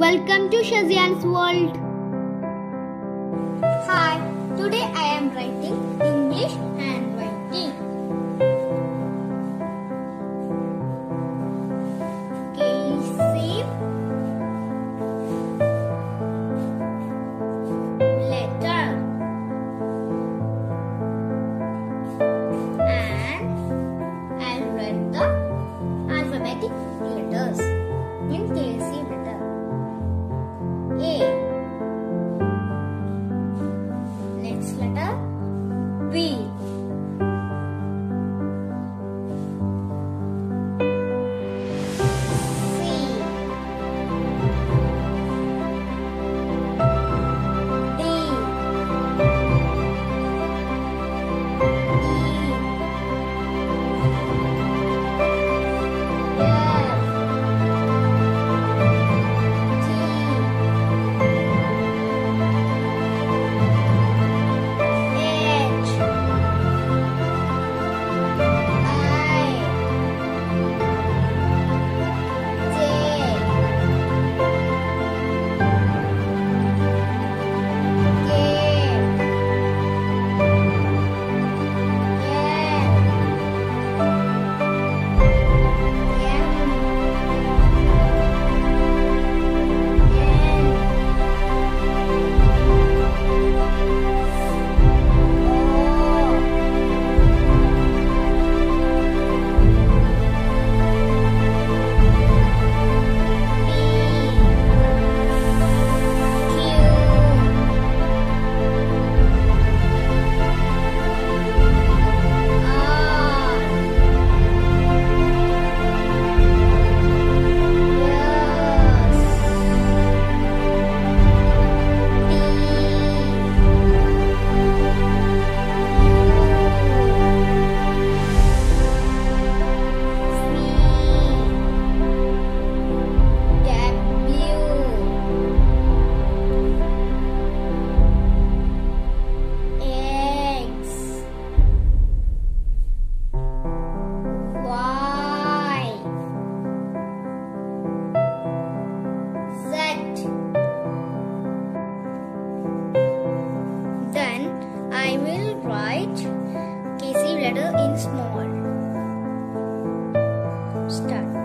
Welcome to Shazian's World. Hi, today I am writing. B. write K C letter in small. Start.